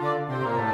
Música